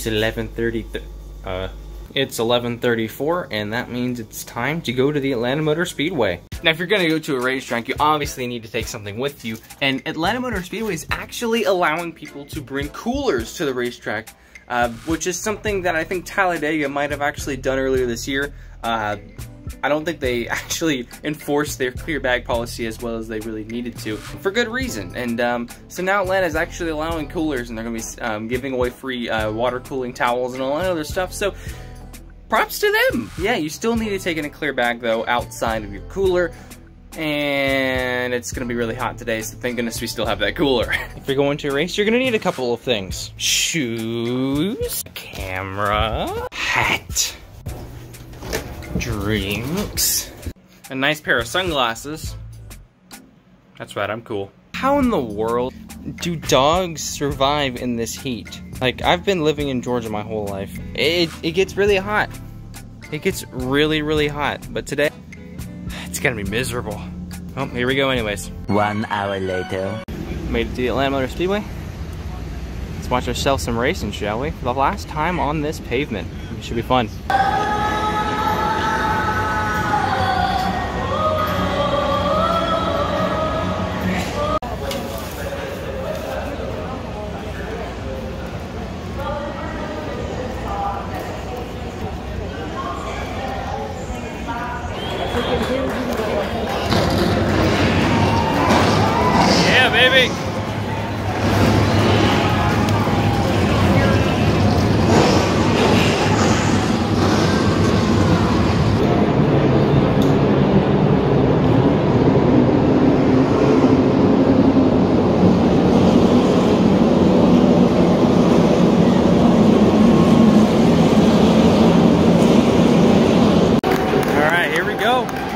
It's 11:30. Uh, it's 11:34, and that means it's time to go to the Atlanta Motor Speedway. Now, if you're gonna go to a racetrack, you obviously need to take something with you, and Atlanta Motor Speedway is actually allowing people to bring coolers to the racetrack, uh, which is something that I think Talladega might have actually done earlier this year. Uh, I don't think they actually enforced their clear bag policy as well as they really needed to, for good reason. And um, so now Atlanta is actually allowing coolers, and they're going to be um, giving away free uh, water cooling towels and all that other stuff. So props to them. Yeah, you still need to take in a clear bag though outside of your cooler. And it's gonna be really hot today, so thank goodness we still have that cooler. if you're going to a race, you're gonna need a couple of things. Shoes, camera, hat, drinks, a nice pair of sunglasses. That's right, I'm cool. How in the world do dogs survive in this heat? Like, I've been living in Georgia my whole life. It, it gets really hot. It gets really, really hot. But today, it's gonna be miserable. Oh, here we go anyways. One hour later. Made it to the Atlanta Motor Speedway. Let's watch ourselves some racing, shall we? For the last time on this pavement. It should be fun. Go.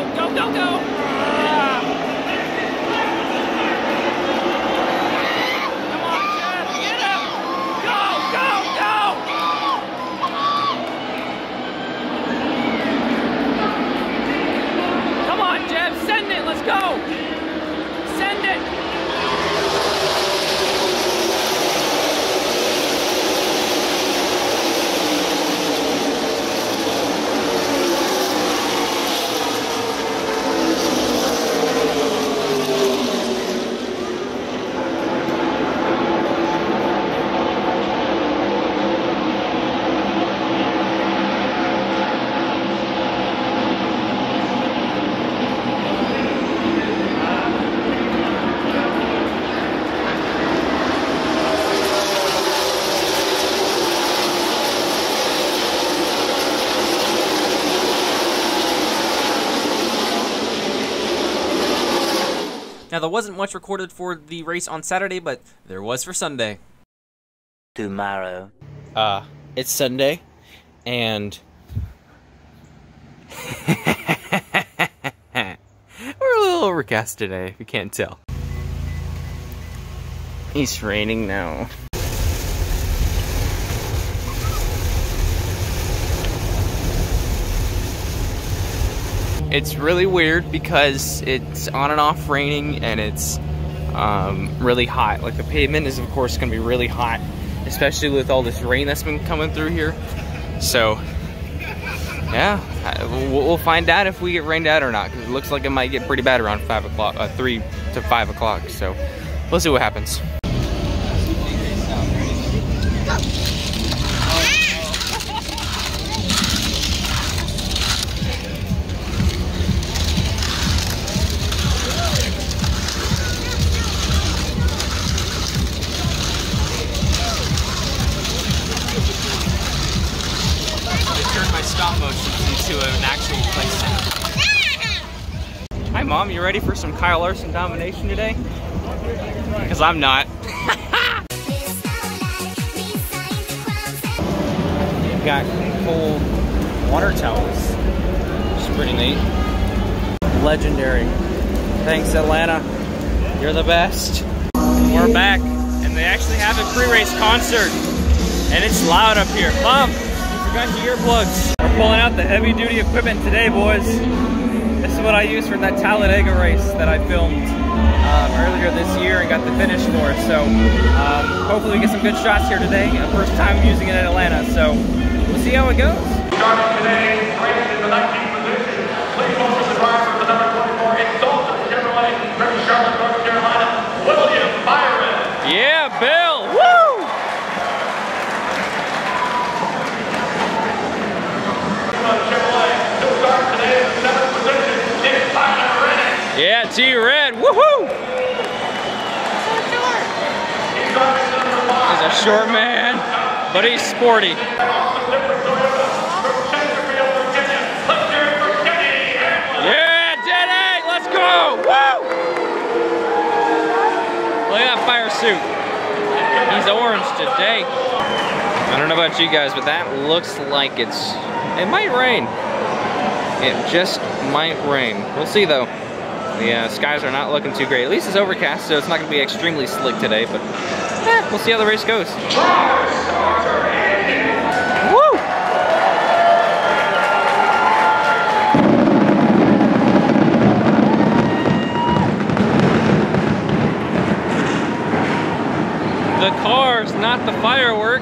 go, go, go, go. There wasn't much recorded for the race on Saturday, but there was for Sunday. Tomorrow. Uh, it's Sunday, and we're a little overcast today, if you can't tell. It's raining now. It's really weird because it's on and off raining and it's um, really hot. Like the pavement is of course gonna be really hot, especially with all this rain that's been coming through here. So yeah, we'll find out if we get rained out or not. Because it looks like it might get pretty bad around five o'clock, uh, three to five o'clock. So we'll see what happens. Stop motion into an actual. Hi, Mom. You ready for some Kyle Larson domination today? Because I'm not. We got full water towels. Is pretty neat. Legendary. Thanks, Atlanta. You're the best. We're back, and they actually have a pre-race concert, and it's loud up here. Mom, forgot your earplugs. We're pulling out the heavy-duty equipment today, boys. This is what I used for that Talladega race that I filmed um, earlier this year and got the finish for. So um, hopefully we get some good shots here today. First time using it in Atlanta, so we'll see how it goes. Starting race in the 19th Yeah, T-Red, woohoo! He's a short man, but he's sporty. Yeah, Denny, let's go! Woo! Look at that fire suit. He's orange today. I don't know about you guys, but that looks like it's, it might rain. It just might rain. We'll see though. The uh, skies are not looking too great. At least it's overcast, so it's not gonna be extremely slick today, but eh, we'll see how the race goes. The cars, not the fireworks.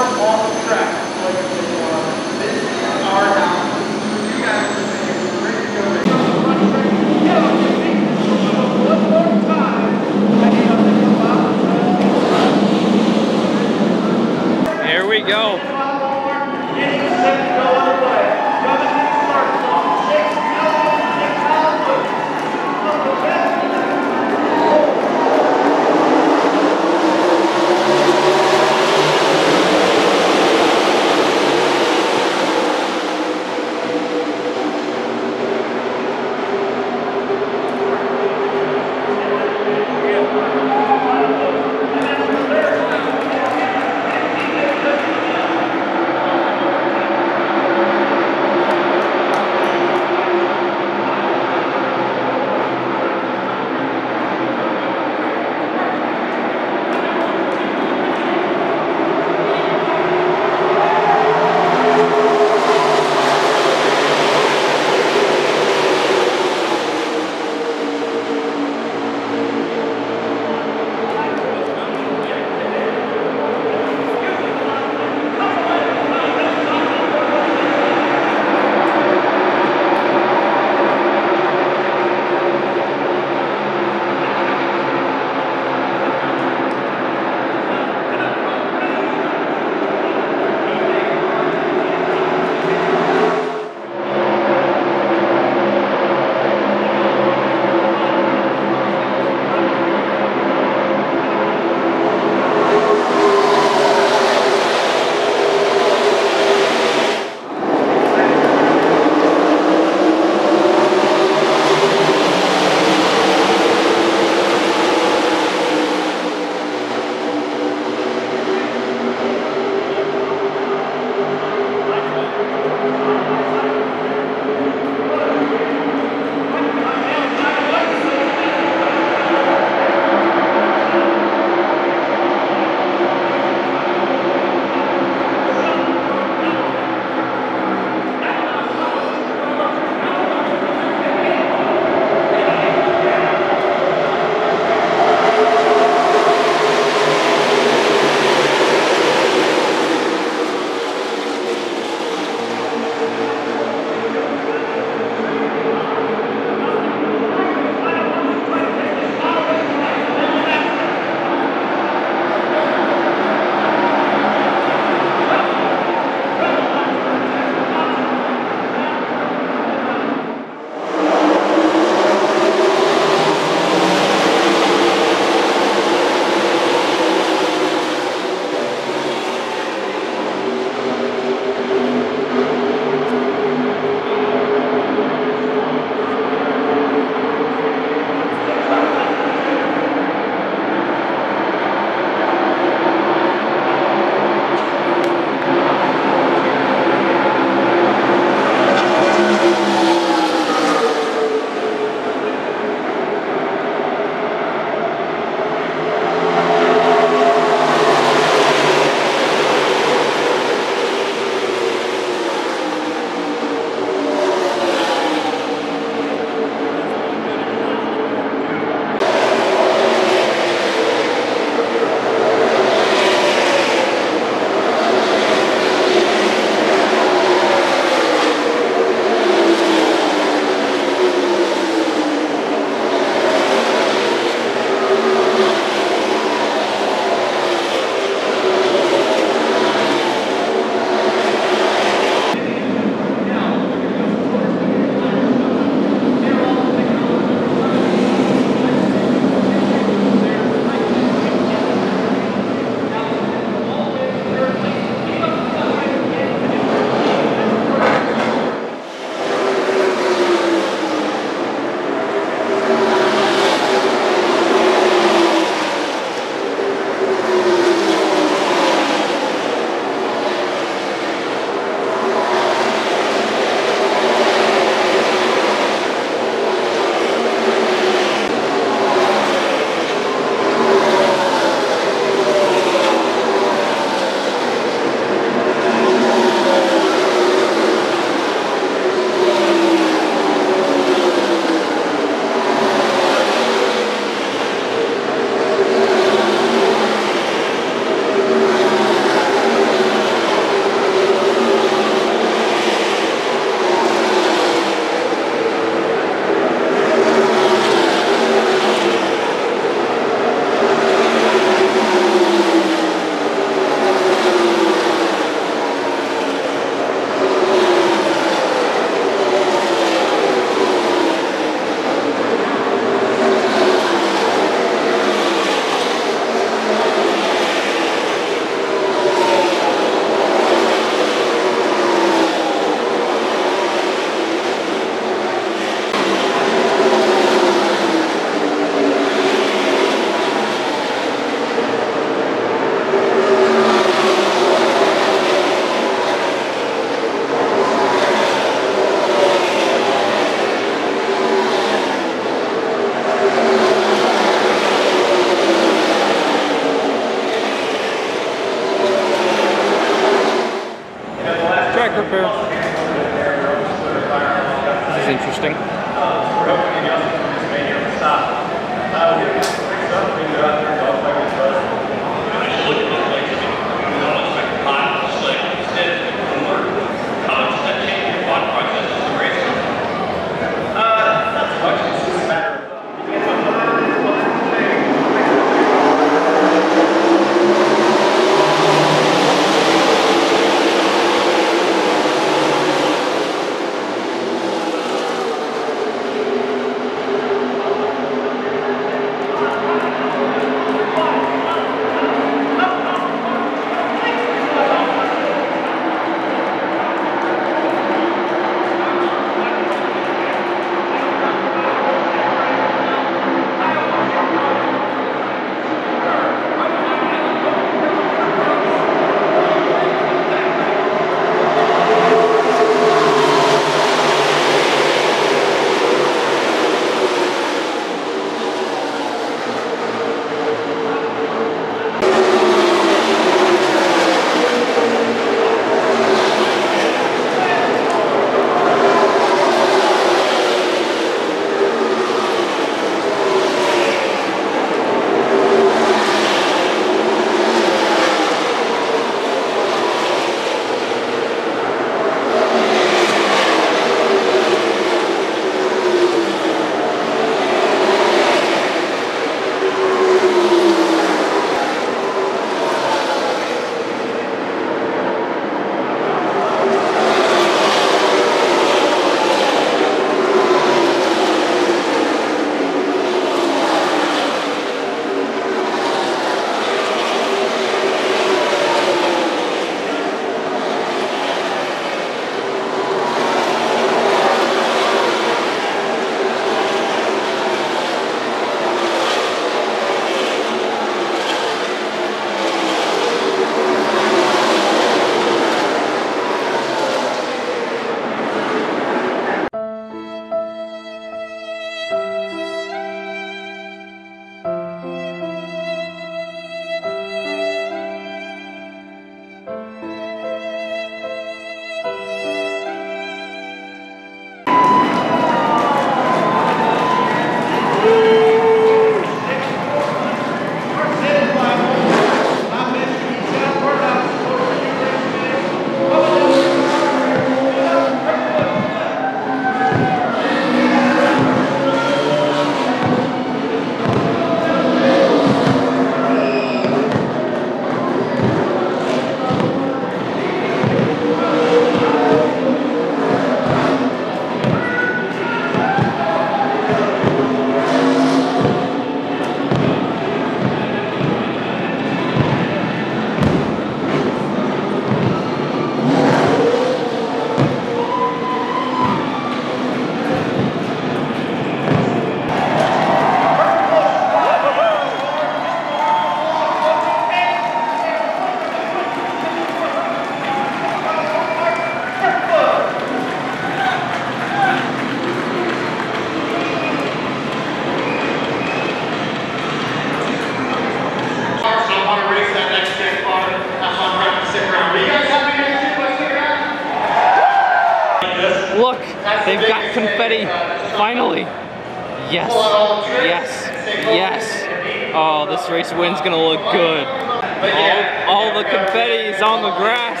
Confetti is on the grass.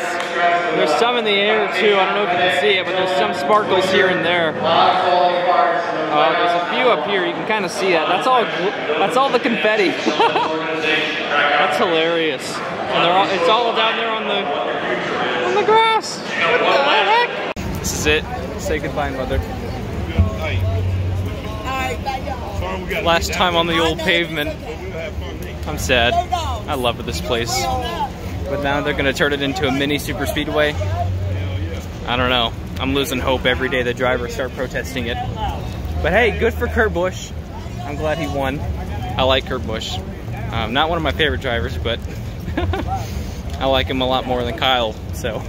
There's some in the air too. I don't know if you can see it, but there's some sparkles here and there. Uh, there's a few up here. You can kind of see that. That's all. That's all the confetti. that's hilarious. And they're all, it's all down there on the on the grass. What the heck? This is it. Say goodbye, mother. Last time on the old pavement. I'm sad. I love this place. But now they're gonna turn it into a mini super speedway. I don't know. I'm losing hope every day the drivers start protesting it. But hey, good for Kurt Busch. I'm glad he won. I like Kurt Busch. Um, not one of my favorite drivers, but I like him a lot more than Kyle. So,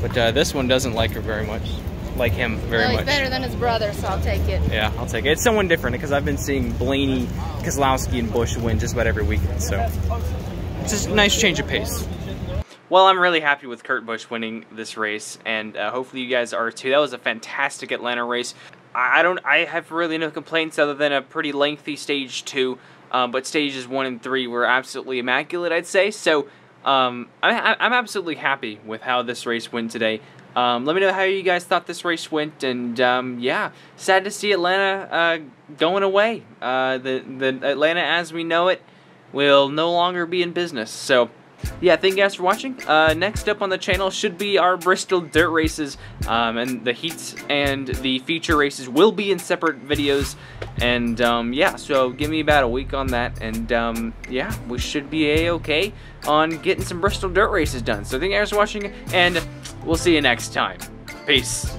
but uh, this one doesn't like her very much. Like him very well, he's much. better than his brother, so I'll take it. Yeah, I'll take it. It's someone different because I've been seeing Blaney, Keselowski, and Busch win just about every weekend. So just a nice change of pace. well, I'm really happy with Kurt Busch winning this race, and uh, hopefully you guys are too. That was a fantastic Atlanta race. I don't, I have really no complaints other than a pretty lengthy stage two, um, but stages one and three were absolutely immaculate, I'd say. So um, I, I'm absolutely happy with how this race went today. Um, let me know how you guys thought this race went, and um, yeah, sad to see Atlanta uh, going away. Uh, the the Atlanta as we know it will no longer be in business. So yeah, thank you guys for watching. Uh, next up on the channel should be our Bristol Dirt Races, um, and the heats and the feature races will be in separate videos. And um, yeah, so give me about a week on that, and um, yeah, we should be a-okay on getting some Bristol Dirt Races done. So thank you guys for watching, and we'll see you next time. Peace.